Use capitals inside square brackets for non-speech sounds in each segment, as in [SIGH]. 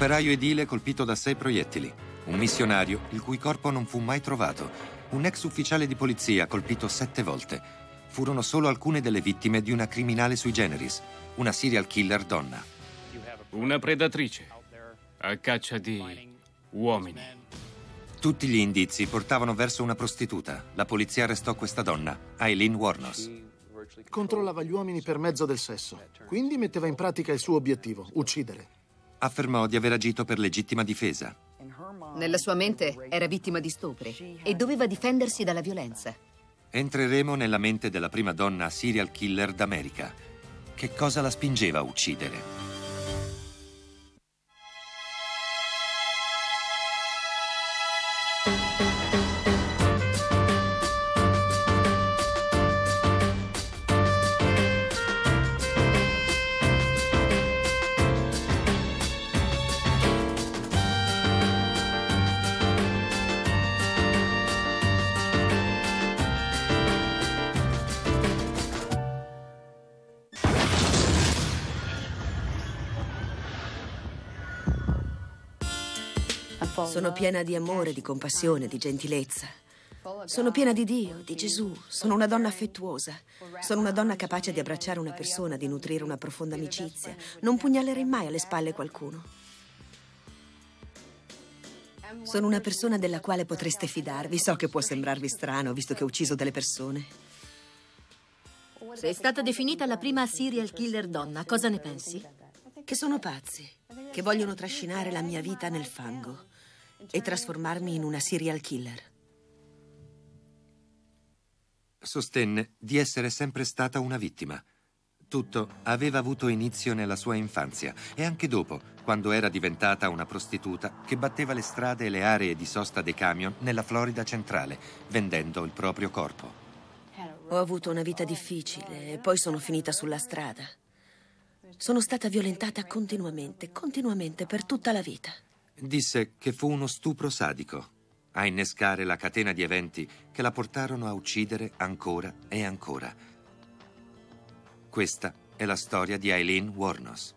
operaio edile colpito da sei proiettili, un missionario il cui corpo non fu mai trovato, un ex ufficiale di polizia colpito sette volte. Furono solo alcune delle vittime di una criminale sui generis, una serial killer donna. Una predatrice a caccia di uomini. Tutti gli indizi portavano verso una prostituta. La polizia arrestò questa donna, Eileen Warnos. Controllava gli uomini per mezzo del sesso, quindi metteva in pratica il suo obiettivo, uccidere. Affermò di aver agito per legittima difesa. Nella sua mente era vittima di stupri e doveva difendersi dalla violenza. Entreremo nella mente della prima donna serial killer d'America. Che cosa la spingeva a uccidere? Sono piena di amore, di compassione, di gentilezza. Sono piena di Dio, di Gesù. Sono una donna affettuosa. Sono una donna capace di abbracciare una persona, di nutrire una profonda amicizia. Non pugnalerei mai alle spalle qualcuno. Sono una persona della quale potreste fidarvi. So che può sembrarvi strano, visto che ho ucciso delle persone. Sei stata definita la prima serial killer donna. Cosa ne pensi? Che sono pazzi, che vogliono trascinare la mia vita nel fango e trasformarmi in una serial killer. Sostenne di essere sempre stata una vittima. Tutto aveva avuto inizio nella sua infanzia e anche dopo, quando era diventata una prostituta che batteva le strade e le aree di sosta dei camion nella Florida centrale, vendendo il proprio corpo. Ho avuto una vita difficile e poi sono finita sulla strada. Sono stata violentata continuamente, continuamente, per tutta la vita. Disse che fu uno stupro sadico a innescare la catena di eventi che la portarono a uccidere ancora e ancora. Questa è la storia di Eileen Warnos.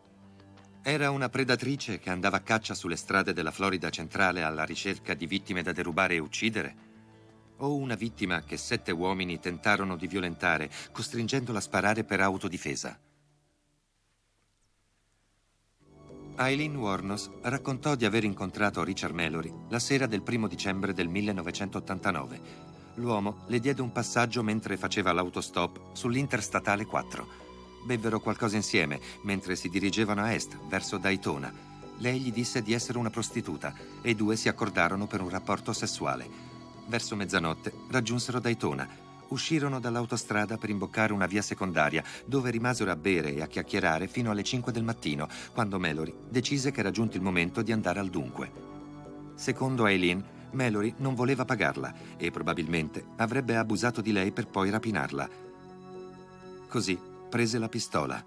Era una predatrice che andava a caccia sulle strade della Florida centrale alla ricerca di vittime da derubare e uccidere? O una vittima che sette uomini tentarono di violentare, costringendola a sparare per autodifesa? Eileen Warnos raccontò di aver incontrato Richard Mallory la sera del primo dicembre del 1989. L'uomo le diede un passaggio mentre faceva l'autostop sull'Interstatale 4. Bevvero qualcosa insieme mentre si dirigevano a est, verso Daytona. Lei gli disse di essere una prostituta e i due si accordarono per un rapporto sessuale. Verso mezzanotte raggiunsero Daytona uscirono dall'autostrada per imboccare una via secondaria, dove rimasero a bere e a chiacchierare fino alle 5 del mattino, quando Mallory decise che era giunto il momento di andare al dunque. Secondo Eileen, Mallory non voleva pagarla e probabilmente avrebbe abusato di lei per poi rapinarla. Così prese la pistola.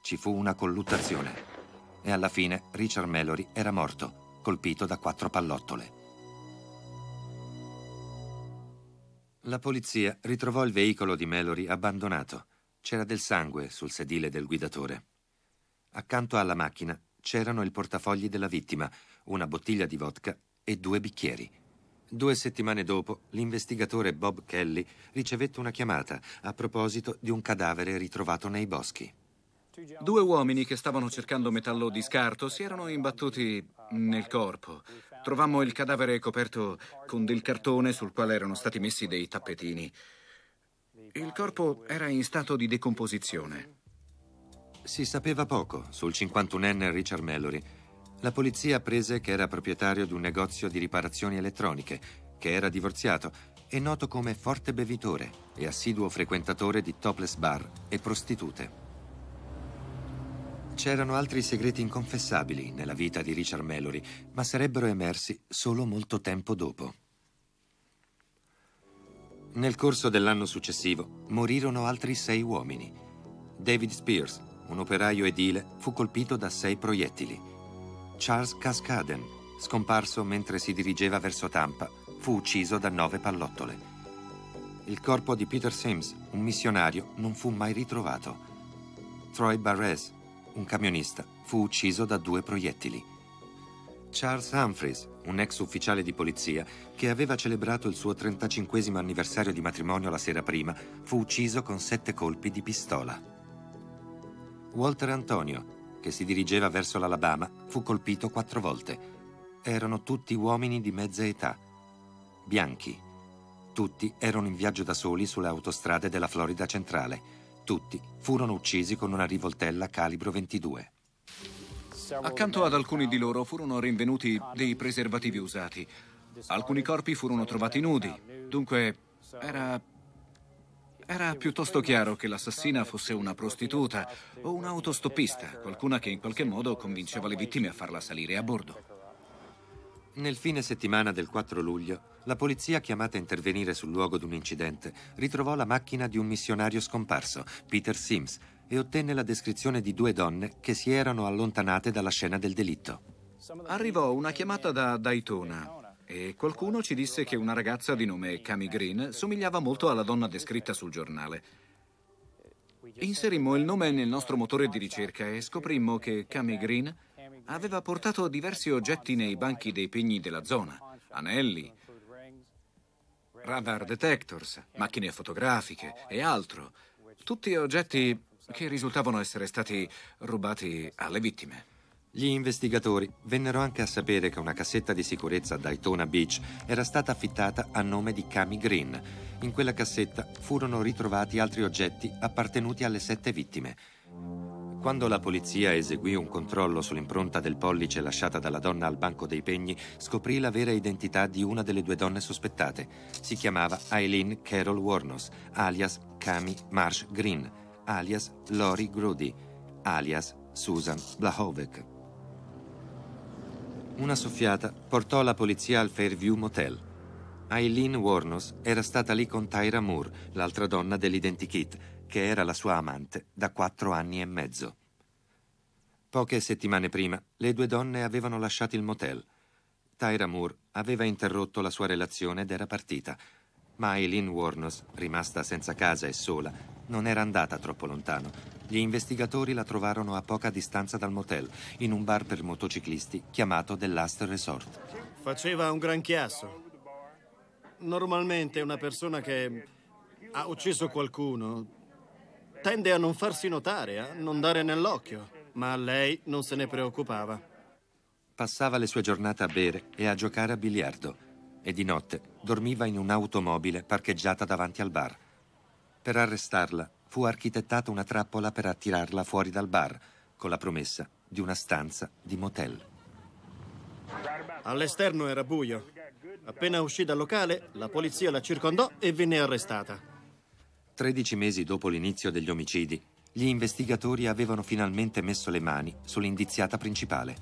Ci fu una colluttazione e alla fine Richard Mallory era morto, colpito da quattro pallottole. La polizia ritrovò il veicolo di Mallory abbandonato. C'era del sangue sul sedile del guidatore. Accanto alla macchina c'erano il portafogli della vittima, una bottiglia di vodka e due bicchieri. Due settimane dopo, l'investigatore Bob Kelly ricevette una chiamata a proposito di un cadavere ritrovato nei boschi. Due uomini che stavano cercando metallo di scarto si erano imbattuti nel corpo. Trovammo il cadavere coperto con del cartone sul quale erano stati messi dei tappetini. Il corpo era in stato di decomposizione. Si sapeva poco sul 51enne Richard Mallory. La polizia apprese che era proprietario di un negozio di riparazioni elettroniche, che era divorziato e noto come forte bevitore e assiduo frequentatore di topless bar e prostitute. C'erano altri segreti inconfessabili nella vita di Richard Mallory, ma sarebbero emersi solo molto tempo dopo. Nel corso dell'anno successivo morirono altri sei uomini. David Spears, un operaio edile, fu colpito da sei proiettili. Charles Cascaden, scomparso mentre si dirigeva verso Tampa, fu ucciso da nove pallottole. Il corpo di Peter Sims, un missionario, non fu mai ritrovato. Troy Barres, un camionista, fu ucciso da due proiettili. Charles Humphreys, un ex ufficiale di polizia che aveva celebrato il suo 35 anniversario di matrimonio la sera prima, fu ucciso con sette colpi di pistola. Walter Antonio, che si dirigeva verso l'Alabama, fu colpito quattro volte. Erano tutti uomini di mezza età, bianchi. Tutti erano in viaggio da soli sulle autostrade della Florida centrale. Tutti furono uccisi con una rivoltella calibro 22. Accanto ad alcuni di loro furono rinvenuti dei preservativi usati. Alcuni corpi furono trovati nudi. Dunque, era era piuttosto chiaro che l'assassina fosse una prostituta o un'autostoppista, qualcuna che in qualche modo convinceva le vittime a farla salire a bordo. Nel fine settimana del 4 luglio, la polizia chiamata a intervenire sul luogo di un incidente ritrovò la macchina di un missionario scomparso, Peter Sims, e ottenne la descrizione di due donne che si erano allontanate dalla scena del delitto. Arrivò una chiamata da Daytona e qualcuno ci disse che una ragazza di nome Cami Green somigliava molto alla donna descritta sul giornale. Inserimmo il nome nel nostro motore di ricerca e scoprimmo che Cami Green aveva portato diversi oggetti nei banchi dei pegni della zona, anelli, radar detectors, macchine fotografiche e altro. Tutti oggetti che risultavano essere stati rubati alle vittime. Gli investigatori vennero anche a sapere che una cassetta di sicurezza a Daytona Beach era stata affittata a nome di Cami Green. In quella cassetta furono ritrovati altri oggetti appartenuti alle sette vittime. Quando la polizia eseguì un controllo sull'impronta del pollice lasciata dalla donna al banco dei pegni, scoprì la vera identità di una delle due donne sospettate. Si chiamava Eileen Carol Warnos, alias Cami Marsh Green, alias Lori Grody, alias Susan Blahovec. Una soffiata portò la polizia al Fairview Motel. Eileen Warnos era stata lì con Tyra Moore, l'altra donna dell'identikit, che era la sua amante da quattro anni e mezzo. Poche settimane prima, le due donne avevano lasciato il motel. Tyra Moore aveva interrotto la sua relazione ed era partita, ma Eileen Warnos, rimasta senza casa e sola, non era andata troppo lontano. Gli investigatori la trovarono a poca distanza dal motel, in un bar per motociclisti chiamato The Last Resort. Faceva un gran chiasso. Normalmente una persona che ha ucciso qualcuno tende a non farsi notare, a non dare nell'occhio, ma lei non se ne preoccupava. Passava le sue giornate a bere e a giocare a biliardo e di notte dormiva in un'automobile parcheggiata davanti al bar. Per arrestarla fu architettata una trappola per attirarla fuori dal bar, con la promessa di una stanza di motel. All'esterno era buio. Appena uscì dal locale, la polizia la circondò e venne arrestata. Tredici mesi dopo l'inizio degli omicidi, gli investigatori avevano finalmente messo le mani sull'indiziata principale.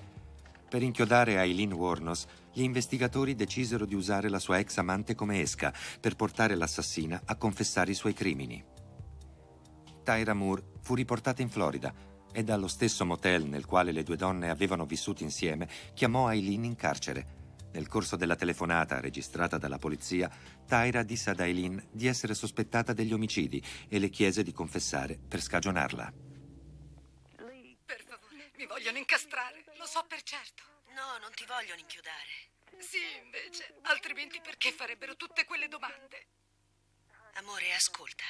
Per inchiodare Eileen Warnos, gli investigatori decisero di usare la sua ex amante come esca per portare l'assassina a confessare i suoi crimini. Tyra Moore fu riportata in Florida e dallo stesso motel nel quale le due donne avevano vissuto insieme chiamò Eileen in carcere. Nel corso della telefonata registrata dalla polizia, Tyra disse ad Eileen di essere sospettata degli omicidi e le chiese di confessare per scagionarla. Per favore, mi vogliono incastrare, lo so per certo. No, non ti vogliono inchiodare. Sì, invece, altrimenti perché farebbero tutte quelle domande? Amore, ascolta,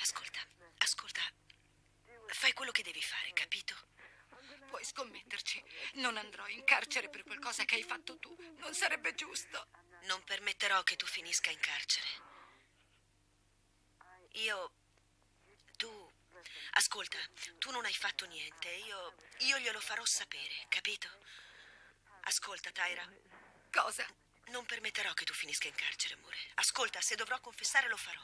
ascolta, ascolta. Fai quello che devi fare, capito? Puoi scommetterci. Non andrò in carcere per qualcosa che hai fatto tu. Non sarebbe giusto. Non permetterò che tu finisca in carcere. Io... Tu... Ascolta, tu non hai fatto niente. Io... Io glielo farò sapere, capito? Ascolta, Tyra. Cosa? Non permetterò che tu finisca in carcere, amore. Ascolta, se dovrò confessare lo farò.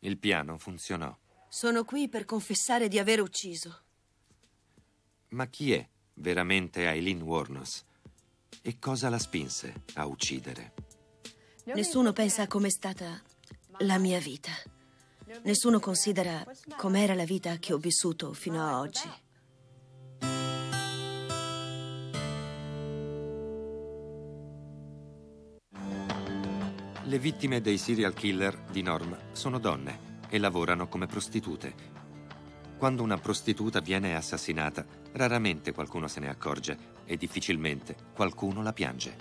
Il piano funzionò. Sono qui per confessare di aver ucciso. Ma chi è veramente Eileen Warnos? E cosa la spinse a uccidere? Nessuno pensa a com'è stata la mia vita. Nessuno considera com'era la vita che ho vissuto fino a oggi. Le vittime dei serial killer di Norm sono donne e lavorano come prostitute. Quando una prostituta viene assassinata, Raramente qualcuno se ne accorge e difficilmente qualcuno la piange.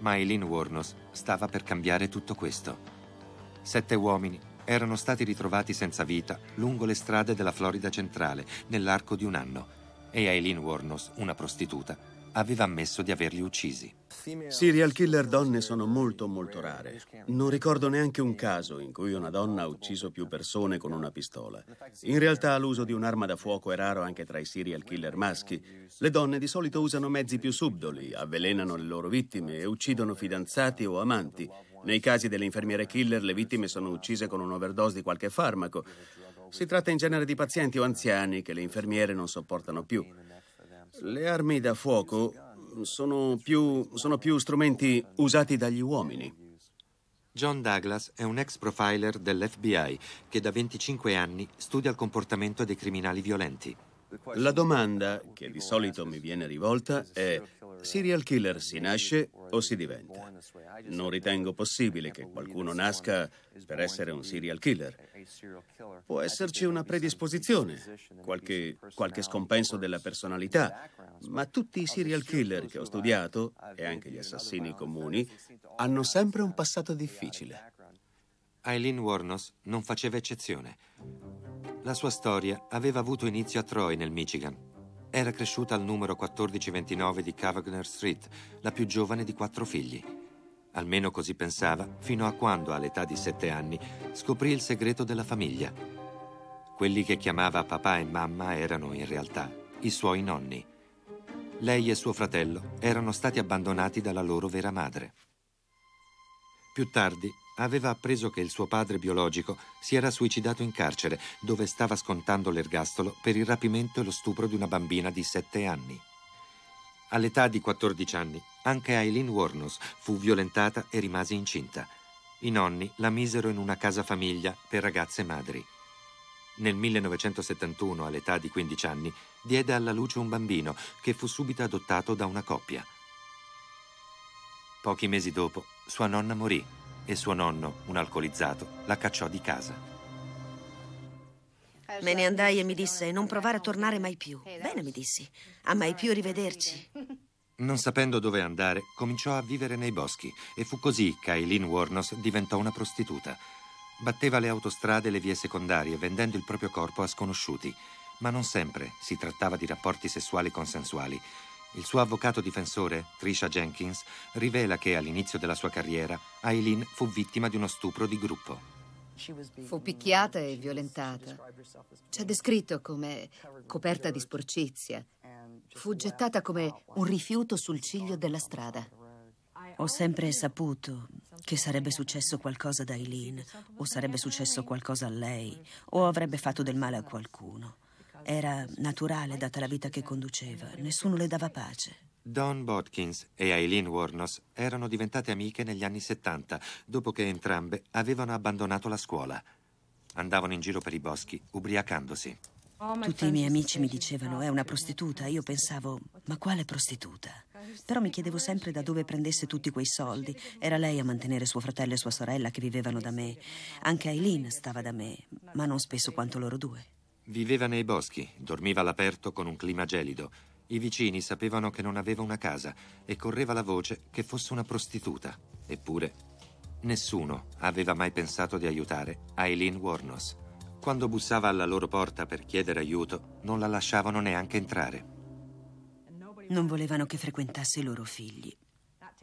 Ma Eileen Warnos stava per cambiare tutto questo. Sette uomini erano stati ritrovati senza vita lungo le strade della Florida centrale nell'arco di un anno e Eileen Warnos, una prostituta, aveva ammesso di averli uccisi. Serial killer donne sono molto molto rare. Non ricordo neanche un caso in cui una donna ha ucciso più persone con una pistola. In realtà l'uso di un'arma da fuoco è raro anche tra i serial killer maschi. Le donne di solito usano mezzi più subdoli, avvelenano le loro vittime e uccidono fidanzati o amanti. Nei casi delle infermiere killer le vittime sono uccise con un'overdose di qualche farmaco. Si tratta in genere di pazienti o anziani che le infermiere non sopportano più. Le armi da fuoco sono più, sono più strumenti usati dagli uomini. John Douglas è un ex profiler dell'FBI che da 25 anni studia il comportamento dei criminali violenti. La domanda che di solito mi viene rivolta è serial killer si nasce o si diventa? Non ritengo possibile che qualcuno nasca per essere un serial killer. Può esserci una predisposizione, qualche, qualche scompenso della personalità, ma tutti i serial killer che ho studiato, e anche gli assassini comuni, hanno sempre un passato difficile. Eileen Warnos non faceva eccezione. La sua storia aveva avuto inizio a Troy, nel Michigan. Era cresciuta al numero 1429 di Cavagner Street, la più giovane di quattro figli. Almeno così pensava, fino a quando, all'età di sette anni, scoprì il segreto della famiglia. Quelli che chiamava papà e mamma erano, in realtà, i suoi nonni. Lei e suo fratello erano stati abbandonati dalla loro vera madre. Più tardi aveva appreso che il suo padre biologico si era suicidato in carcere, dove stava scontando l'ergastolo per il rapimento e lo stupro di una bambina di 7 anni. All'età di 14 anni, anche Eileen Warnos fu violentata e rimase incinta. I nonni la misero in una casa famiglia per ragazze madri. Nel 1971, all'età di 15 anni, diede alla luce un bambino che fu subito adottato da una coppia. Pochi mesi dopo, sua nonna morì e suo nonno, un alcolizzato, la cacciò di casa. Me ne andai e mi disse non provare a tornare mai più. Bene, mi dissi, a mai più rivederci. Non sapendo dove andare, cominciò a vivere nei boschi e fu così che Eileen Warnos diventò una prostituta. Batteva le autostrade e le vie secondarie vendendo il proprio corpo a sconosciuti, ma non sempre si trattava di rapporti sessuali consensuali. Il suo avvocato difensore, Trisha Jenkins, rivela che all'inizio della sua carriera Eileen fu vittima di uno stupro di gruppo. Fu picchiata e violentata. C'è descritto come coperta di sporcizia. Fu gettata come un rifiuto sul ciglio della strada. Ho sempre saputo che sarebbe successo qualcosa ad Eileen, o sarebbe successo qualcosa a lei, o avrebbe fatto del male a qualcuno. Era naturale, data la vita che conduceva. Nessuno le dava pace. Dawn Bodkins e Eileen Warnos erano diventate amiche negli anni 70, dopo che entrambe avevano abbandonato la scuola. Andavano in giro per i boschi, ubriacandosi. Tutti i miei amici mi dicevano è una prostituta. Io pensavo, ma quale prostituta? Però mi chiedevo sempre da dove prendesse tutti quei soldi. Era lei a mantenere suo fratello e sua sorella che vivevano da me. Anche Eileen stava da me, ma non spesso quanto loro due. Viveva nei boschi, dormiva all'aperto con un clima gelido. I vicini sapevano che non aveva una casa e correva la voce che fosse una prostituta. Eppure, nessuno aveva mai pensato di aiutare Eileen Warnos. Quando bussava alla loro porta per chiedere aiuto, non la lasciavano neanche entrare. Non volevano che frequentasse i loro figli.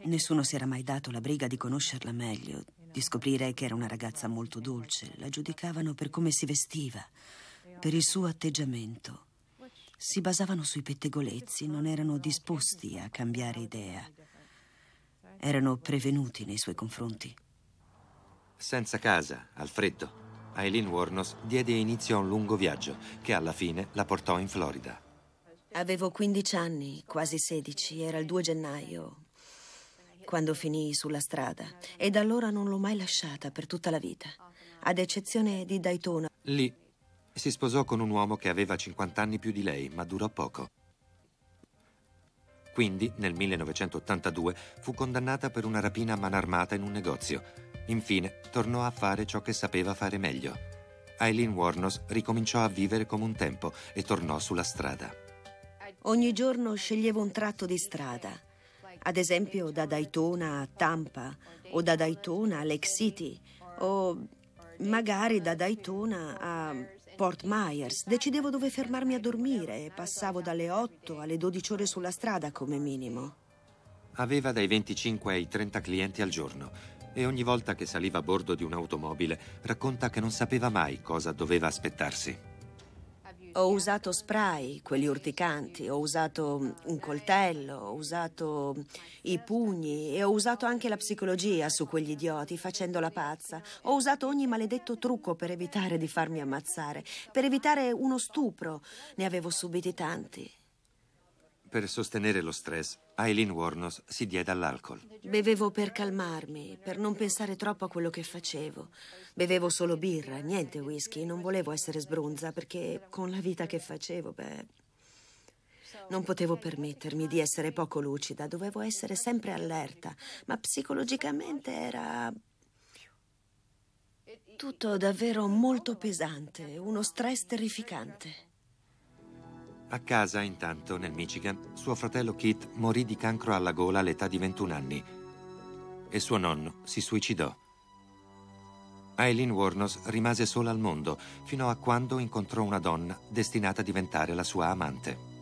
Nessuno si era mai dato la briga di conoscerla meglio, di scoprire che era una ragazza molto dolce. La giudicavano per come si vestiva per il suo atteggiamento. Si basavano sui pettegolezzi, non erano disposti a cambiare idea. Erano prevenuti nei suoi confronti. Senza casa, al freddo, Eileen Warnos diede inizio a un lungo viaggio che alla fine la portò in Florida. Avevo 15 anni, quasi 16, era il 2 gennaio, quando finii sulla strada e da allora non l'ho mai lasciata per tutta la vita, ad eccezione di Daytona. Lì si sposò con un uomo che aveva 50 anni più di lei, ma durò poco. Quindi, nel 1982, fu condannata per una rapina a mano armata in un negozio. Infine, tornò a fare ciò che sapeva fare meglio. Eileen Warnos ricominciò a vivere come un tempo e tornò sulla strada. Ogni giorno sceglievo un tratto di strada, ad esempio da Daytona a Tampa o da Daytona a Lake City o magari da Daytona a Port Myers. Decidevo dove fermarmi a dormire e passavo dalle 8 alle 12 ore sulla strada come minimo. Aveva dai 25 ai 30 clienti al giorno e ogni volta che saliva a bordo di un'automobile racconta che non sapeva mai cosa doveva aspettarsi. Ho usato spray, quelli urticanti, ho usato un coltello, ho usato i pugni e ho usato anche la psicologia su quegli idioti facendo la pazza. Ho usato ogni maledetto trucco per evitare di farmi ammazzare, per evitare uno stupro. Ne avevo subiti tanti. Per sostenere lo stress, Eileen Warnos si diede all'alcol. Bevevo per calmarmi, per non pensare troppo a quello che facevo. Bevevo solo birra, niente whisky. Non volevo essere sbrunza perché con la vita che facevo, beh... Non potevo permettermi di essere poco lucida, dovevo essere sempre allerta, ma psicologicamente era tutto davvero molto pesante, uno stress terrificante. A casa, intanto, nel Michigan, suo fratello Kit morì di cancro alla gola all'età di 21 anni e suo nonno si suicidò. Eileen Warnos rimase sola al mondo fino a quando incontrò una donna destinata a diventare la sua amante.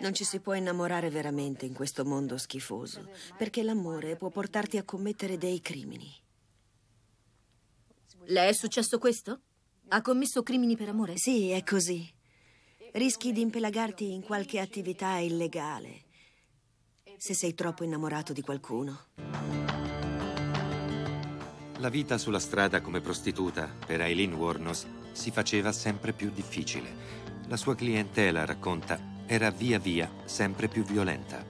Non ci si può innamorare veramente in questo mondo schifoso, perché l'amore può portarti a commettere dei crimini. Le è successo questo? Ha commesso crimini per amore? Sì, è così rischi di impelagarti in qualche attività illegale se sei troppo innamorato di qualcuno. La vita sulla strada come prostituta per Eileen Warnos si faceva sempre più difficile. La sua clientela, racconta, era via via sempre più violenta.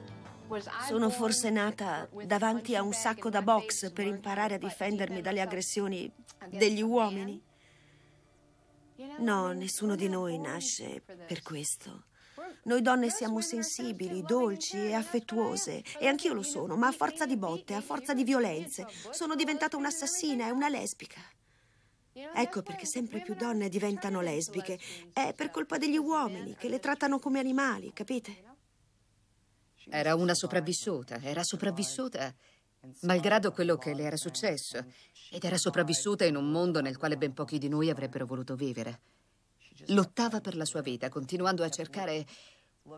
Sono forse nata davanti a un sacco da box per imparare a difendermi dalle aggressioni degli uomini. No, nessuno di noi nasce per questo. Noi donne siamo sensibili, dolci e affettuose, e anch'io lo sono, ma a forza di botte, a forza di violenze, sono diventata un'assassina e una lesbica. Ecco perché sempre più donne diventano lesbiche. È per colpa degli uomini che le trattano come animali, capite? Era una sopravvissuta, era sopravvissuta malgrado quello che le era successo, ed era sopravvissuta in un mondo nel quale ben pochi di noi avrebbero voluto vivere. Lottava per la sua vita, continuando a cercare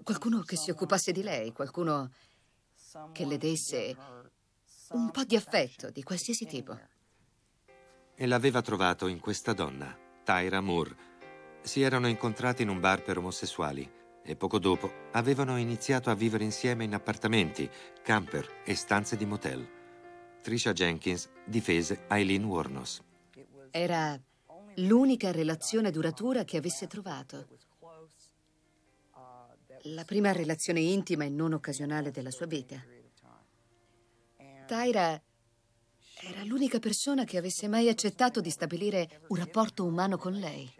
qualcuno che si occupasse di lei, qualcuno che le desse un po' di affetto di qualsiasi tipo. E l'aveva trovato in questa donna, Tyra Moore. Si erano incontrati in un bar per omosessuali e poco dopo avevano iniziato a vivere insieme in appartamenti, camper e stanze di motel. Trisha Jenkins difese Eileen Warnos. Era l'unica relazione duratura che avesse trovato. La prima relazione intima e non occasionale della sua vita. Tyra era l'unica persona che avesse mai accettato di stabilire un rapporto umano con lei.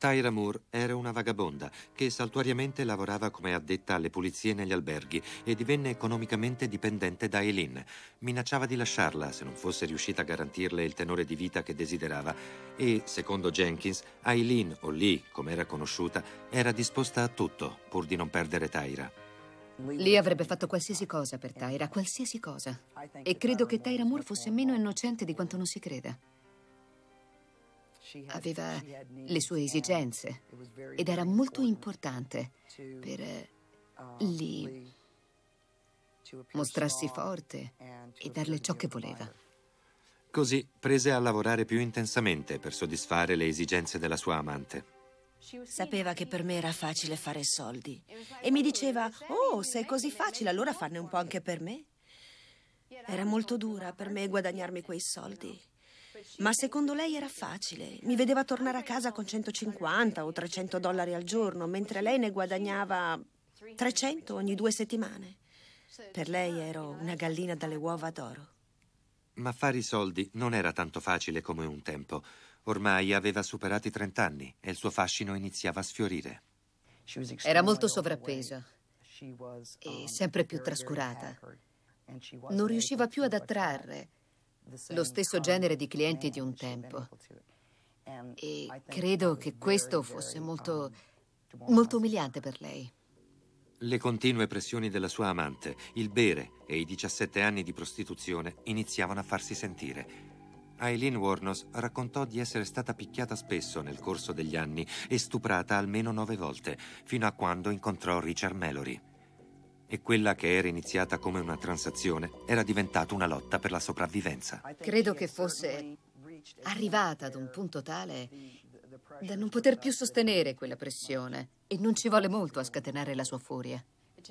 Tyra Moore era una vagabonda che saltuariamente lavorava come addetta alle pulizie negli alberghi e divenne economicamente dipendente da Eileen. Minacciava di lasciarla se non fosse riuscita a garantirle il tenore di vita che desiderava e, secondo Jenkins, Eileen, o Lee, come era conosciuta, era disposta a tutto pur di non perdere Tyra. Lee avrebbe fatto qualsiasi cosa per Tyra, qualsiasi cosa. E credo che Tyra Moore fosse meno innocente di quanto non si creda. Aveva le sue esigenze ed era molto importante per eh, lì mostrarsi forte e darle ciò che voleva. Così prese a lavorare più intensamente per soddisfare le esigenze della sua amante. Sapeva che per me era facile fare soldi e mi diceva, oh, se è così facile, allora farne un po' anche per me. Era molto dura per me guadagnarmi quei soldi. Ma secondo lei era facile. Mi vedeva tornare a casa con 150 o 300 dollari al giorno, mentre lei ne guadagnava 300 ogni due settimane. Per lei ero una gallina dalle uova d'oro. Ma fare i soldi non era tanto facile come un tempo. Ormai aveva superato i 30 anni e il suo fascino iniziava a sfiorire. Era molto sovrappeso e sempre più trascurata. Non riusciva più ad attrarre lo stesso genere di clienti di un tempo. E credo che questo fosse molto, molto umiliante per lei. Le continue pressioni della sua amante, il bere e i 17 anni di prostituzione iniziavano a farsi sentire. Eileen Warnos raccontò di essere stata picchiata spesso nel corso degli anni e stuprata almeno nove volte, fino a quando incontrò Richard Mallory. E quella che era iniziata come una transazione era diventata una lotta per la sopravvivenza. Credo che fosse arrivata ad un punto tale da non poter più sostenere quella pressione e non ci volle molto a scatenare la sua furia.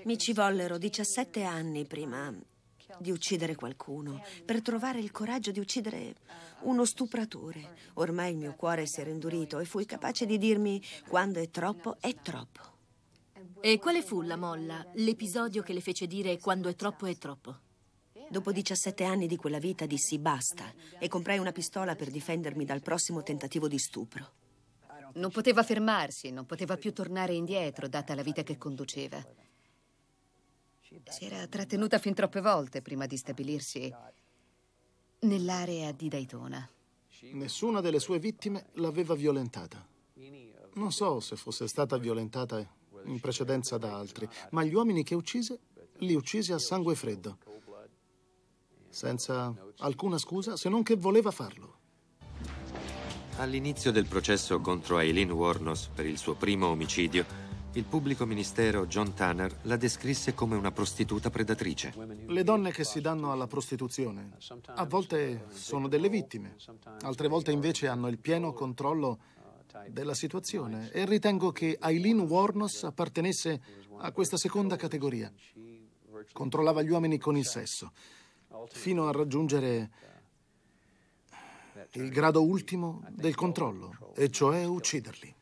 Mi ci vollero 17 anni prima di uccidere qualcuno, per trovare il coraggio di uccidere uno stupratore. Ormai il mio cuore si era indurito e fui capace di dirmi quando è troppo, è troppo. E quale fu la molla, l'episodio che le fece dire quando è troppo, è troppo? Dopo 17 anni di quella vita dissi basta e comprai una pistola per difendermi dal prossimo tentativo di stupro. Non poteva fermarsi, non poteva più tornare indietro, data la vita che conduceva. Si era trattenuta fin troppe volte prima di stabilirsi nell'area di Daytona. Nessuna delle sue vittime l'aveva violentata. Non so se fosse stata violentata in precedenza da altri, ma gli uomini che uccise li uccise a sangue freddo, senza alcuna scusa se non che voleva farlo. All'inizio del processo contro Eileen Warnos per il suo primo omicidio, il pubblico ministero John Tanner la descrisse come una prostituta predatrice. Le donne che si danno alla prostituzione a volte sono delle vittime, altre volte invece hanno il pieno controllo della situazione e ritengo che Eileen Warnos appartenesse a questa seconda categoria. Controllava gli uomini con il sesso, fino a raggiungere il grado ultimo del controllo, e cioè ucciderli.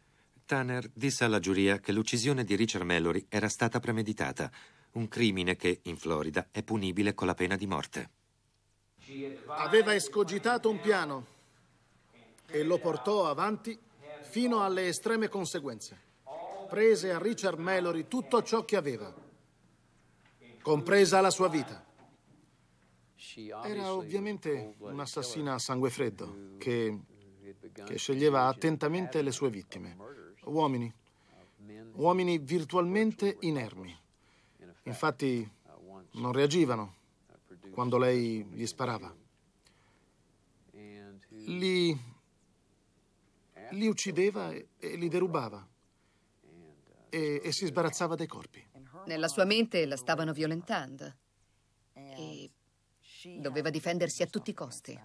Tanner disse alla giuria che l'uccisione di Richard Mallory era stata premeditata, un crimine che, in Florida, è punibile con la pena di morte. Aveva escogitato un piano e lo portò avanti fino alle estreme conseguenze. Prese a Richard Mallory tutto ciò che aveva, compresa la sua vita. Era ovviamente un'assassina a sangue freddo che, che sceglieva attentamente le sue vittime. Uomini, uomini virtualmente inermi. Infatti non reagivano quando lei gli sparava. Li, li uccideva e, e li derubava e, e si sbarazzava dei corpi. Nella sua mente la stavano violentando e doveva difendersi a tutti i costi.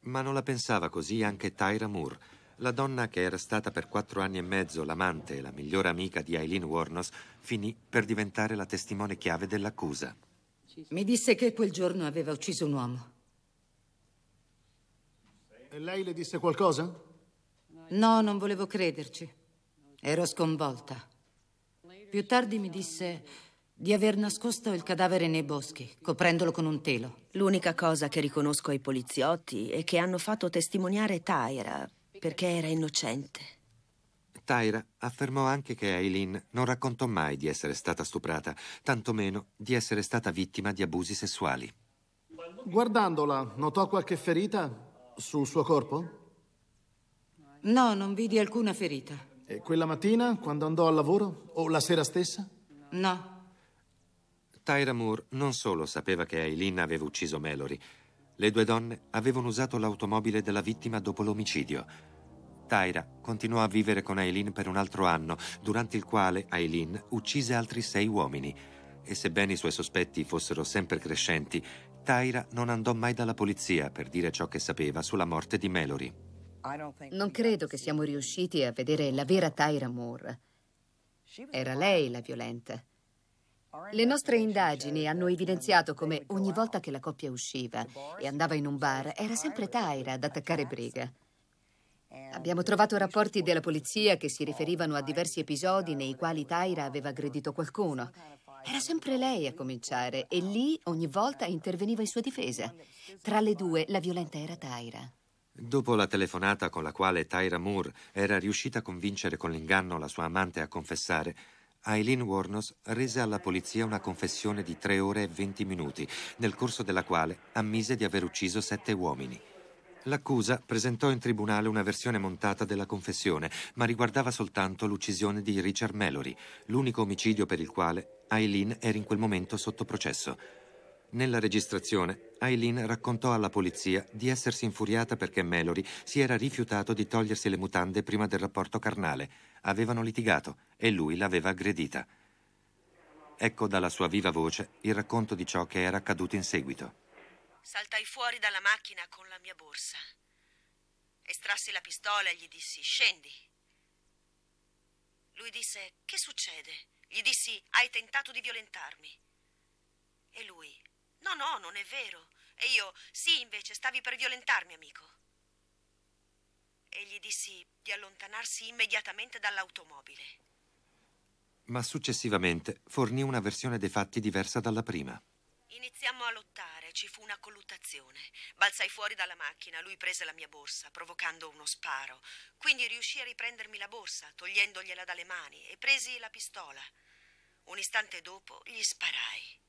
Ma non la pensava così anche Tyra Moore, la donna che era stata per quattro anni e mezzo l'amante e la migliore amica di Eileen Warnos, finì per diventare la testimone chiave dell'accusa. Mi disse che quel giorno aveva ucciso un uomo. E lei le disse qualcosa? No, non volevo crederci. Ero sconvolta. Più tardi mi disse di aver nascosto il cadavere nei boschi, coprendolo con un telo. L'unica cosa che riconosco ai poliziotti è che hanno fatto testimoniare Tyra perché era innocente. Tyra affermò anche che Eileen non raccontò mai di essere stata stuprata, tantomeno di essere stata vittima di abusi sessuali. Guardandola, notò qualche ferita sul suo corpo? No, non vidi alcuna ferita. E quella mattina, quando andò al lavoro? O la sera stessa? No. Tyra Moore non solo sapeva che Eileen aveva ucciso Mallory, le due donne avevano usato l'automobile della vittima dopo l'omicidio. Tyra continuò a vivere con Eileen per un altro anno, durante il quale Eileen uccise altri sei uomini. E sebbene i suoi sospetti fossero sempre crescenti, Tyra non andò mai dalla polizia per dire ciò che sapeva sulla morte di Mallory. Non credo che siamo riusciti a vedere la vera Tyra Moore. Era lei la violenta. Le nostre indagini hanno evidenziato come ogni volta che la coppia usciva e andava in un bar era sempre Tyra ad attaccare briga. Abbiamo trovato rapporti della polizia che si riferivano a diversi episodi nei quali Tyra aveva aggredito qualcuno. Era sempre lei a cominciare e lì ogni volta interveniva in sua difesa. Tra le due la violenta era Tyra. Dopo la telefonata con la quale Tyra Moore era riuscita a convincere con l'inganno la sua amante a confessare, Eileen Warnos rese alla polizia una confessione di 3 ore e 20 minuti, nel corso della quale ammise di aver ucciso sette uomini. L'accusa presentò in tribunale una versione montata della confessione, ma riguardava soltanto l'uccisione di Richard Mallory, l'unico omicidio per il quale Eileen era in quel momento sotto processo. Nella registrazione, Eileen raccontò alla polizia di essersi infuriata perché Mallory si era rifiutato di togliersi le mutande prima del rapporto carnale. Avevano litigato e lui l'aveva aggredita. Ecco dalla sua viva voce il racconto di ciò che era accaduto in seguito. Saltai fuori dalla macchina con la mia borsa. Estrassi la pistola e gli dissi scendi. Lui disse che succede? Gli dissi hai tentato di violentarmi. E lui no, no, non è vero. E io sì, invece stavi per violentarmi, amico. E gli dissi di allontanarsi immediatamente dall'automobile. Ma successivamente fornì una versione dei fatti diversa dalla prima. Iniziammo a lottare, ci fu una colluttazione. Balzai fuori dalla macchina, lui prese la mia borsa, provocando uno sparo. Quindi riuscì a riprendermi la borsa, togliendogliela dalle mani, e presi la pistola. Un istante dopo gli sparai.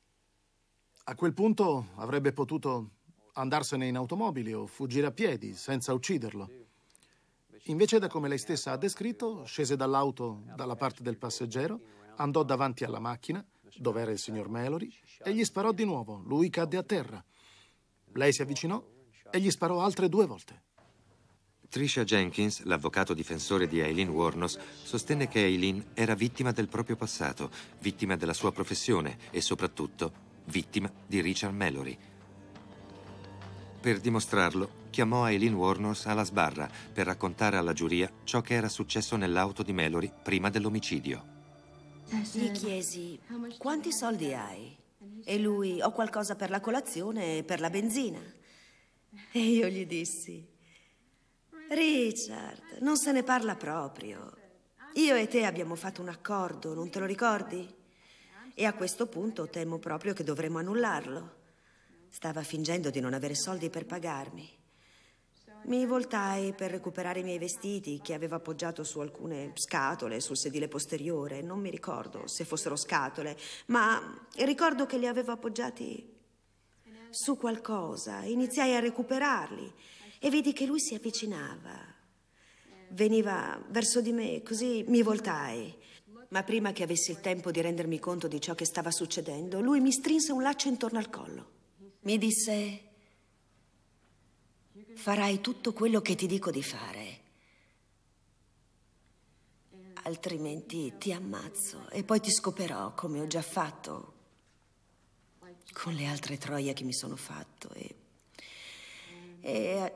A quel punto avrebbe potuto andarsene in automobile o fuggire a piedi senza ucciderlo. Invece, da come lei stessa ha descritto, scese dall'auto dalla parte del passeggero, andò davanti alla macchina, dove era il signor Mallory, e gli sparò di nuovo. Lui cadde a terra. Lei si avvicinò e gli sparò altre due volte. Tricia Jenkins, l'avvocato difensore di Eileen Warnos, sostenne che Eileen era vittima del proprio passato, vittima della sua professione e soprattutto vittima di Richard Mallory. Per dimostrarlo, chiamò Eileen Warnos alla sbarra per raccontare alla giuria ciò che era successo nell'auto di Mallory prima dell'omicidio. Gli chiesi quanti soldi hai? E lui ho qualcosa per la colazione e per la benzina. E io gli dissi Richard, non se ne parla proprio. Io e te abbiamo fatto un accordo, non te lo ricordi? E a questo punto temo proprio che dovremo annullarlo. Stava fingendo di non avere soldi per pagarmi. Mi voltai per recuperare i miei vestiti che avevo appoggiato su alcune scatole sul sedile posteriore. Non mi ricordo se fossero scatole, ma ricordo che li avevo appoggiati su qualcosa. Iniziai a recuperarli e vidi che lui si avvicinava. Veniva verso di me, così mi voltai. Ma prima che avessi il tempo di rendermi conto di ciò che stava succedendo, lui mi strinse un laccio intorno al collo. Mi disse, farai tutto quello che ti dico di fare, altrimenti ti ammazzo e poi ti scoperò come ho già fatto con le altre troie che mi sono fatto. E, e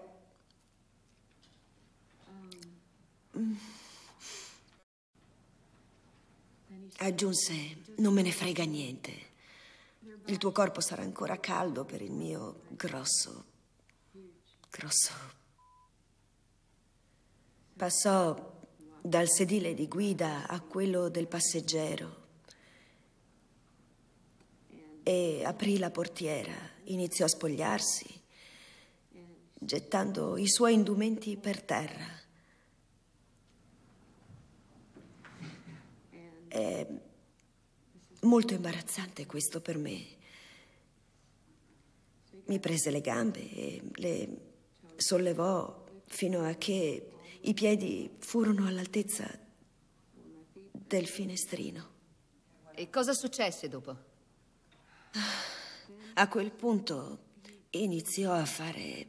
mm. Aggiunse, non me ne frega niente. Il tuo corpo sarà ancora caldo per il mio grosso, grosso. Passò dal sedile di guida a quello del passeggero e aprì la portiera, iniziò a spogliarsi, gettando i suoi indumenti per terra. È molto imbarazzante questo per me. Mi prese le gambe e le sollevò fino a che i piedi furono all'altezza del finestrino. E cosa successe dopo? A quel punto iniziò a fare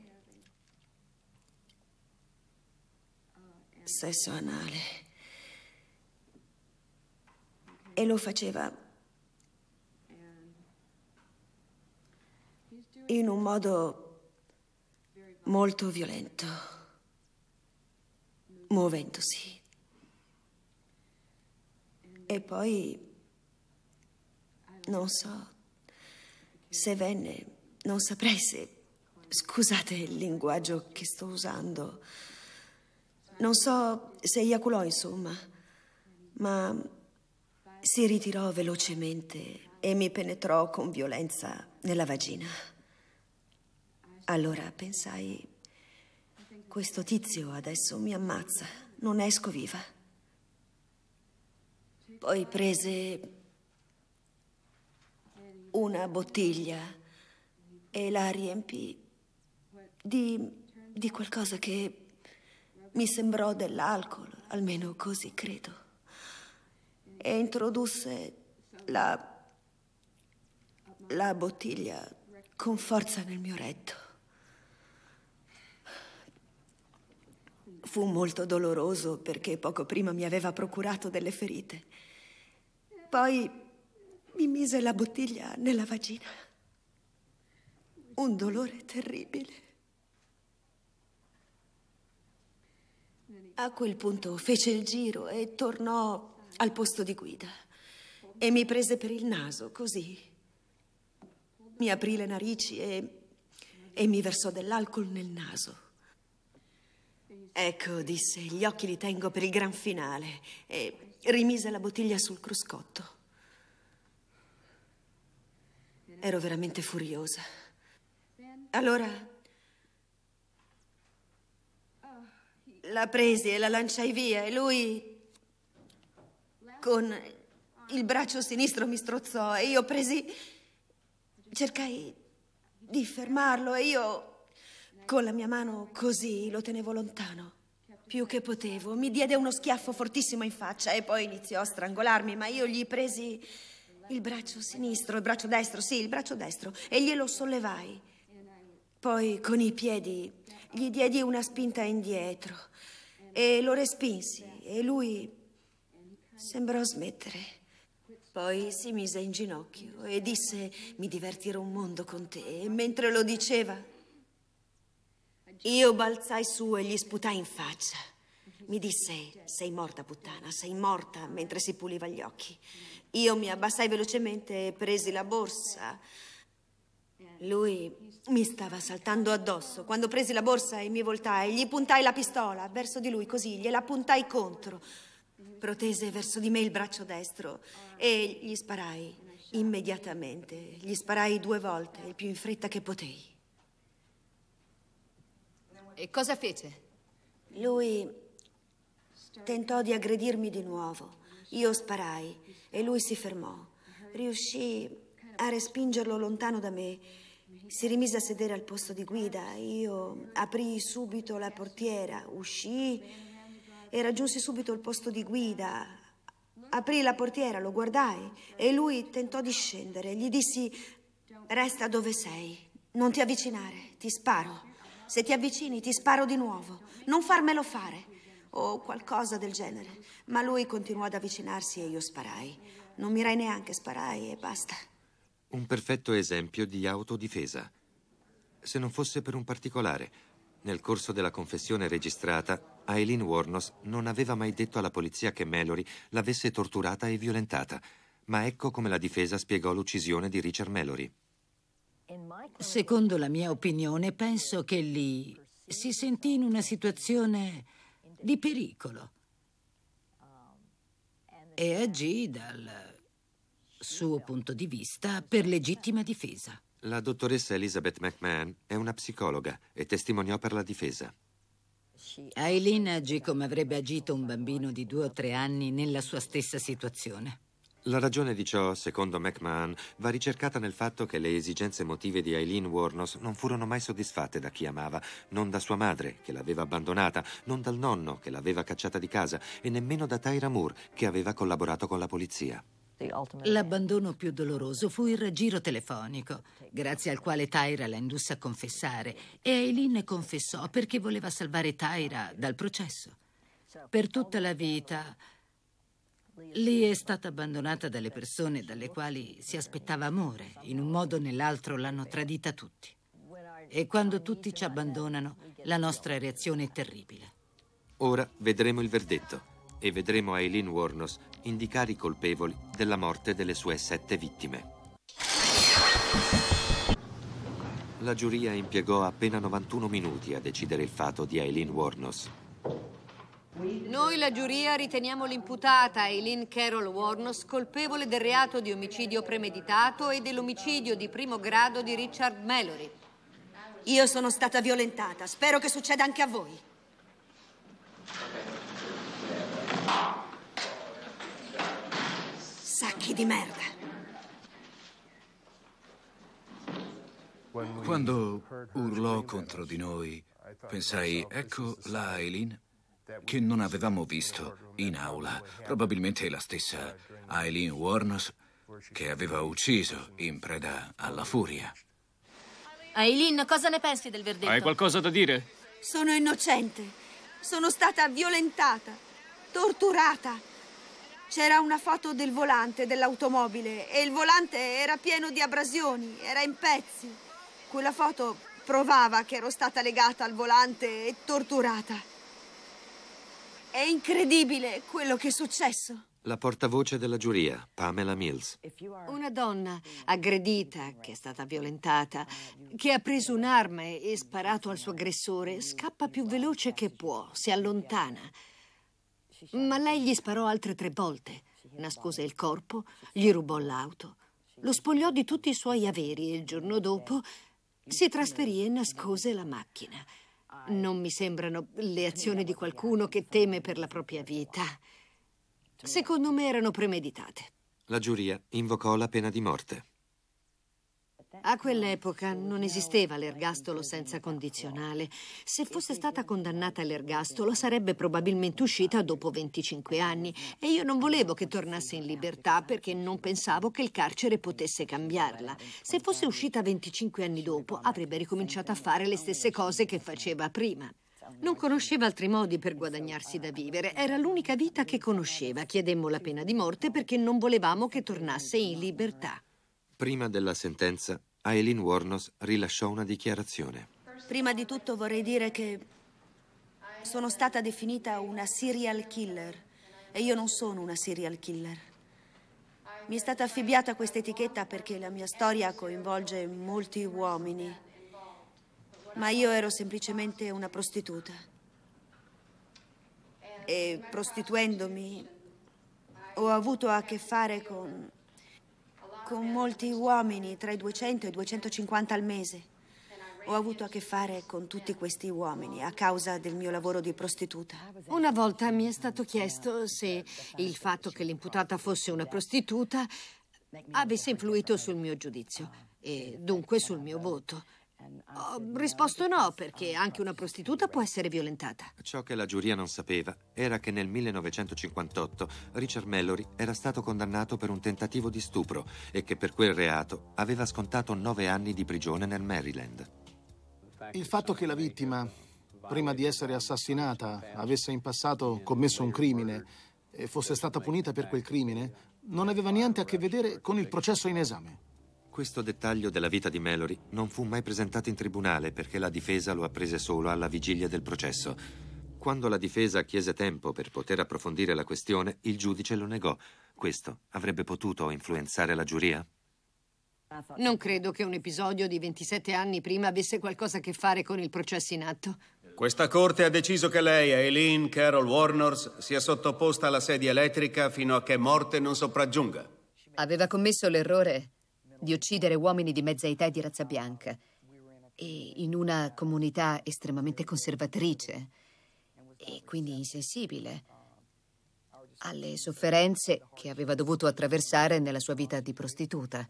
sesso anale e lo faceva in un modo molto violento, muovendosi. E poi non so se venne, non saprei se... Scusate il linguaggio che sto usando. Non so se eiaculò, insomma, ma si ritirò velocemente e mi penetrò con violenza nella vagina. Allora pensai, questo tizio adesso mi ammazza, non esco viva. Poi prese una bottiglia e la riempì di, di qualcosa che mi sembrò dell'alcol, almeno così credo e introdusse la la bottiglia con forza nel mio retto. Fu molto doloroso perché poco prima mi aveva procurato delle ferite. Poi mi mise la bottiglia nella vagina. Un dolore terribile. A quel punto fece il giro e tornò al posto di guida e mi prese per il naso, così. Mi aprì le narici e, e mi versò dell'alcol nel naso. Ecco, disse, gli occhi li tengo per il gran finale e rimise la bottiglia sul cruscotto. Ero veramente furiosa. Allora la presi e la lanciai via e lui con il braccio sinistro mi strozzò e io presi cercai di fermarlo e io con la mia mano così lo tenevo lontano. Più che potevo, mi diede uno schiaffo fortissimo in faccia e poi iniziò a strangolarmi, ma io gli presi il braccio sinistro, il braccio destro, sì, il braccio destro, e glielo sollevai. Poi con i piedi gli diedi una spinta indietro e lo respinsi e lui sembrò smettere. Poi si mise in ginocchio e disse mi divertirò un mondo con te e mentre lo diceva io balzai su e gli sputai in faccia. Mi disse, sei morta puttana, sei morta, mentre si puliva gli occhi. Io mi abbassai velocemente e presi la borsa. Lui mi stava saltando addosso. Quando presi la borsa e mi voltai, gli puntai la pistola verso di lui, così, gliela puntai contro. Protese verso di me il braccio destro e gli sparai immediatamente. Gli sparai due volte, il più in fretta che potei. E cosa fece? Lui tentò di aggredirmi di nuovo. Io sparai e lui si fermò. Riuscì a respingerlo lontano da me. Si rimise a sedere al posto di guida. Io aprii subito la portiera, uscii e raggiunsi subito il posto di guida. Aprì la portiera, lo guardai e lui tentò di scendere. Gli dissi, resta dove sei, non ti avvicinare, ti sparo. Se ti avvicini ti sparo di nuovo. Non farmelo fare. O qualcosa del genere. Ma lui continuò ad avvicinarsi e io sparai. Non mirai neanche, sparai e basta. Un perfetto esempio di autodifesa. Se non fosse per un particolare. Nel corso della confessione registrata, Eileen Warnos non aveva mai detto alla polizia che Mallory l'avesse torturata e violentata. Ma ecco come la difesa spiegò l'uccisione di Richard Mallory. Secondo la mia opinione, penso che lì si sentì in una situazione di pericolo e agì dal suo punto di vista per legittima difesa. La dottoressa Elizabeth McMahon è una psicologa e testimoniò per la difesa. Eileen agì come avrebbe agito un bambino di due o tre anni nella sua stessa situazione. La ragione di ciò, secondo McMahon, va ricercata nel fatto che le esigenze emotive di Eileen Warnos non furono mai soddisfatte da chi amava, non da sua madre, che l'aveva abbandonata, non dal nonno, che l'aveva cacciata di casa, e nemmeno da Tyra Moore, che aveva collaborato con la polizia. L'abbandono più doloroso fu il raggiro telefonico, grazie al quale Tyra la indusse a confessare, e Eileen confessò perché voleva salvare Tyra dal processo. Per tutta la vita Lì è stata abbandonata dalle persone dalle quali si aspettava amore. In un modo o nell'altro l'hanno tradita tutti. E quando tutti ci abbandonano, la nostra reazione è terribile. Ora vedremo il verdetto e vedremo Eileen Warnos indicare i colpevoli della morte delle sue sette vittime. La giuria impiegò appena 91 minuti a decidere il fato di Eileen Warnos. Noi, la giuria, riteniamo l'imputata Eileen Carol Warnos colpevole del reato di omicidio premeditato e dell'omicidio di primo grado di Richard Mallory. Io sono stata violentata. Spero che succeda anche a voi. Sacchi di merda. Quando urlò contro di noi, pensai, ecco la Eileen che non avevamo visto in aula. Probabilmente la stessa Eileen Warnos che aveva ucciso in preda alla furia. Aileen, cosa ne pensi del verdetto? Hai qualcosa da dire? Sono innocente. Sono stata violentata, torturata. C'era una foto del volante dell'automobile e il volante era pieno di abrasioni, era in pezzi. Quella foto provava che ero stata legata al volante e torturata. È incredibile quello che è successo. La portavoce della giuria, Pamela Mills. Una donna aggredita, che è stata violentata, che ha preso un'arma e sparato al suo aggressore, scappa più veloce che può, si allontana. Ma lei gli sparò altre tre volte, nascose il corpo, gli rubò l'auto, lo spogliò di tutti i suoi averi. E il giorno dopo si trasferì e nascose la macchina. Non mi sembrano le azioni di qualcuno che teme per la propria vita. Secondo me erano premeditate. La giuria invocò la pena di morte. A quell'epoca non esisteva l'ergastolo senza condizionale. Se fosse stata condannata all'ergastolo sarebbe probabilmente uscita dopo 25 anni e io non volevo che tornasse in libertà perché non pensavo che il carcere potesse cambiarla. Se fosse uscita 25 anni dopo avrebbe ricominciato a fare le stesse cose che faceva prima. Non conosceva altri modi per guadagnarsi da vivere. Era l'unica vita che conosceva. Chiedemmo la pena di morte perché non volevamo che tornasse in libertà. Prima della sentenza, Aileen Warnos rilasciò una dichiarazione. Prima di tutto vorrei dire che sono stata definita una serial killer e io non sono una serial killer. Mi è stata affibbiata questa etichetta perché la mia storia coinvolge molti uomini ma io ero semplicemente una prostituta. E prostituendomi ho avuto a che fare con, con molti uomini, tra i 200 e i 250 al mese. Ho avuto a che fare con tutti questi uomini a causa del mio lavoro di prostituta. Una volta mi è stato chiesto se il fatto che l'imputata fosse una prostituta avesse influito sul mio giudizio e dunque sul mio voto. Ho risposto no, perché anche una prostituta può essere violentata. Ciò che la giuria non sapeva era che nel 1958 Richard Mallory era stato condannato per un tentativo di stupro e che per quel reato aveva scontato nove anni di prigione nel Maryland. Il fatto che la vittima, prima di essere assassinata, avesse in passato commesso un crimine e fosse stata punita per quel crimine, non aveva niente a che vedere con il processo in esame. Questo dettaglio della vita di Mallory non fu mai presentato in tribunale perché la difesa lo apprese solo alla vigilia del processo. Quando la difesa chiese tempo per poter approfondire la questione, il giudice lo negò. Questo avrebbe potuto influenzare la giuria? Non credo che un episodio di 27 anni prima avesse qualcosa a che fare con il processo in atto. Questa corte ha deciso che lei, Eileen Carol Warners, sia sottoposta alla sedia elettrica fino a che morte non sopraggiunga. Aveva commesso l'errore di uccidere uomini di mezza età e di razza bianca. E in una comunità estremamente conservatrice e quindi insensibile alle sofferenze che aveva dovuto attraversare nella sua vita di prostituta.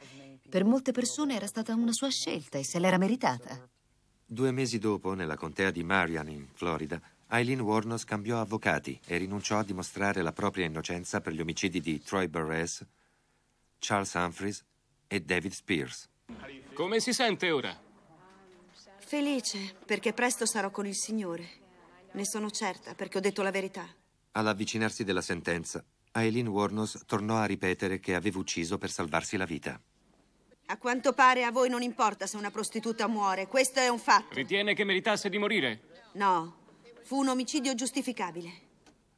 Per molte persone era stata una sua scelta e se l'era meritata. Due mesi dopo, nella contea di Marion, in Florida, Eileen Warnos cambiò avvocati e rinunciò a dimostrare la propria innocenza per gli omicidi di Troy Barres, Charles Humphreys e David Spears. Come si sente ora? Felice, perché presto sarò con il Signore. Ne sono certa, perché ho detto la verità. All'avvicinarsi della sentenza, Aileen Warnos tornò a ripetere che aveva ucciso per salvarsi la vita. A quanto pare a voi non importa se una prostituta muore. Questo è un fatto. Ritiene che meritasse di morire? No, fu un omicidio giustificabile.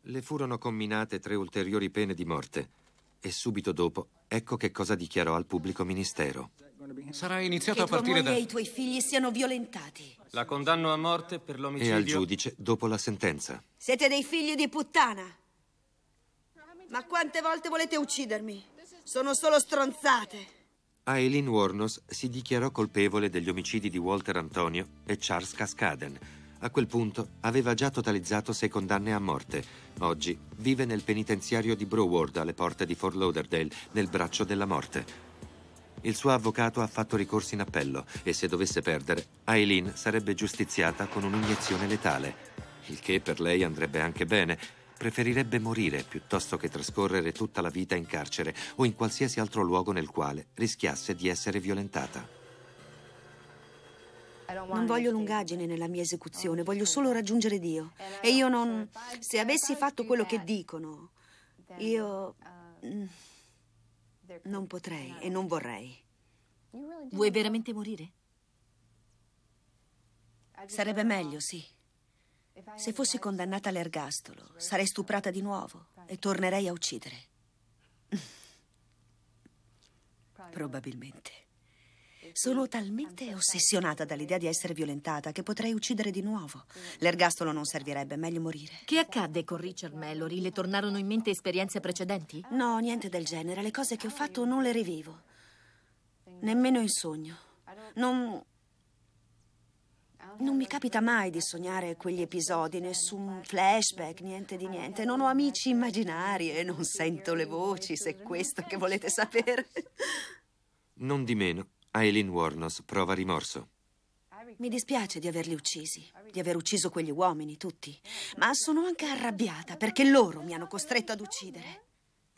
Le furono comminate tre ulteriori pene di morte e subito dopo ecco che cosa dichiarò al pubblico ministero. Sarà iniziato che a partire da... e i tuoi figli siano violentati. La condanno a morte per E l'omicidio. al giudice dopo la sentenza. Siete dei figli di puttana. Ma quante volte volete uccidermi? Sono solo stronzate. Aileen Warnos si dichiarò colpevole degli omicidi di Walter Antonio e Charles Cascaden. A quel punto aveva già totalizzato sei condanne a morte. Oggi vive nel penitenziario di Broward alle porte di Fort Lauderdale, nel braccio della morte. Il suo avvocato ha fatto ricorso in appello e se dovesse perdere, Aileen sarebbe giustiziata con un'iniezione letale. Il che per lei andrebbe anche bene, preferirebbe morire piuttosto che trascorrere tutta la vita in carcere o in qualsiasi altro luogo nel quale rischiasse di essere violentata. Non voglio lungaggini nella mia esecuzione, voglio solo raggiungere Dio. E io non... Se avessi fatto quello che dicono, io... mm, Non potrei e non vorrei. Vuoi veramente morire? Sarebbe meglio, sì. Se fossi condannata all'ergastolo, sarei stuprata di nuovo e tornerei a uccidere. [LAUGHS] Probabilmente. Sono talmente ossessionata dall'idea di essere violentata che potrei uccidere di nuovo. L'ergastolo non servirebbe, meglio morire. Che accadde con Richard Mallory? Le tornarono in mente esperienze precedenti? No, niente del genere. Le cose che ho fatto non le rivivo. Nemmeno in sogno. Non. Non mi capita mai di sognare quegli episodi, nessun flashback, niente di niente. Non ho amici immaginari e non sento le voci, se è questo che volete sapere. Non di meno, Eileen Warnos prova rimorso. Mi dispiace di averli uccisi, di aver ucciso quegli uomini, tutti. Ma sono anche arrabbiata perché loro mi hanno costretto ad uccidere.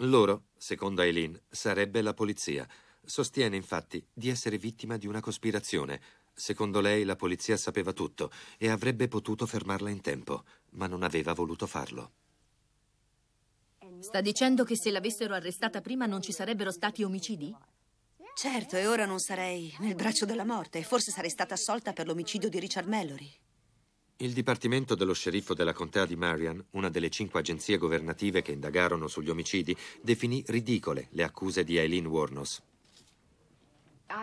Loro, secondo Eileen, sarebbe la polizia. Sostiene infatti di essere vittima di una cospirazione. Secondo lei la polizia sapeva tutto e avrebbe potuto fermarla in tempo, ma non aveva voluto farlo. Sta dicendo che se l'avessero arrestata prima non ci sarebbero stati omicidi? Certo, e ora non sarei nel braccio della morte. Forse sarei stata assolta per l'omicidio di Richard Mallory. Il Dipartimento dello Sceriffo della Contea di Marion, una delle cinque agenzie governative che indagarono sugli omicidi, definì ridicole le accuse di Eileen Warnos.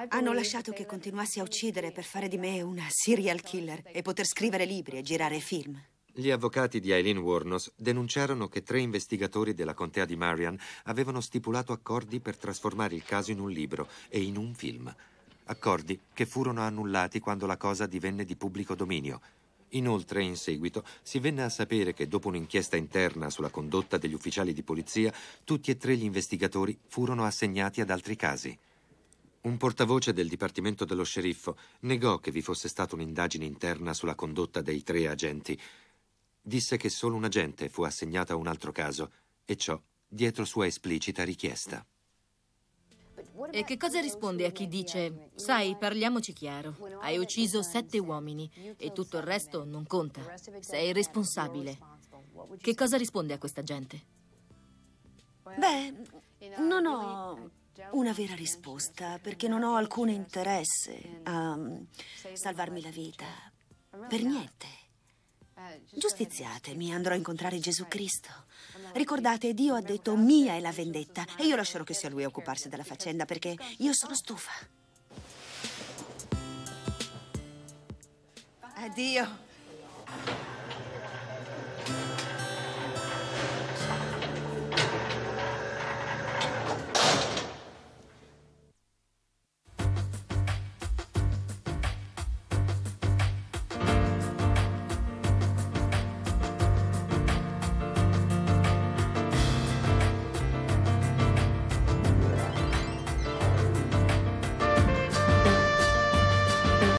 Hanno lasciato che continuassi a uccidere per fare di me una serial killer e poter scrivere libri e girare film. Gli avvocati di Eileen Warnos denunciarono che tre investigatori della contea di Marion avevano stipulato accordi per trasformare il caso in un libro e in un film. Accordi che furono annullati quando la cosa divenne di pubblico dominio. Inoltre, in seguito, si venne a sapere che dopo un'inchiesta interna sulla condotta degli ufficiali di polizia, tutti e tre gli investigatori furono assegnati ad altri casi. Un portavoce del Dipartimento dello Sceriffo negò che vi fosse stata un'indagine interna sulla condotta dei tre agenti. Disse che solo un agente fu assegnato a un altro caso, e ciò dietro sua esplicita richiesta. E che cosa risponde a chi dice, sai, parliamoci chiaro, hai ucciso sette uomini e tutto il resto non conta, sei responsabile. Che cosa risponde a questa gente? Beh, non ho una vera risposta perché non ho alcun interesse a mm, salvarmi la vita. Per niente. Giustiziatemi, andrò a incontrare Gesù Cristo. Ricordate, Dio ha detto mia è la vendetta e io lascerò che sia lui a occuparsi della faccenda perché io sono stufa. Addio.